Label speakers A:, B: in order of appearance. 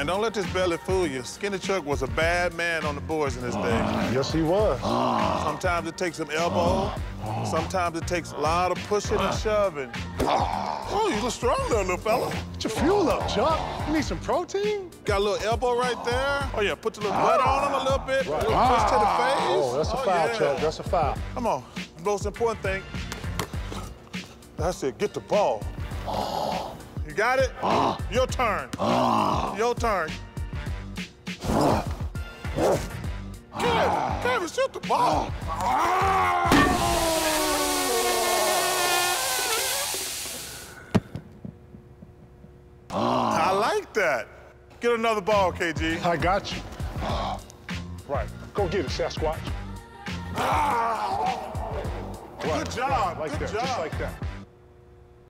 A: man. Don't let this belly fool you. Skinny Chuck was a bad man on the boards in his day.
B: Yes, he was.
A: Sometimes it takes some elbow. Sometimes it takes a lot of pushing and shoving. Oh, you look strong there, little fella.
B: Get your fuel up, Chuck. You need some protein?
A: Got a little elbow right there. Oh, yeah, put your little butt on him a little bit. A little push to the ah. face.
B: Oh, that's a oh, foul,
A: yeah.
B: Chuck. That's a foul.
A: Come on. The most important thing, that's it. Get the ball. You got it? Ah. Your turn. Ah. Your turn. Kevin, Kevin, shoot the ball. I like that. Get another ball, KG.
B: I got you. Ah. Right. Go get it, Sasquatch.
A: Good job.
B: Like
A: Good
B: that,
A: job.
B: just like that.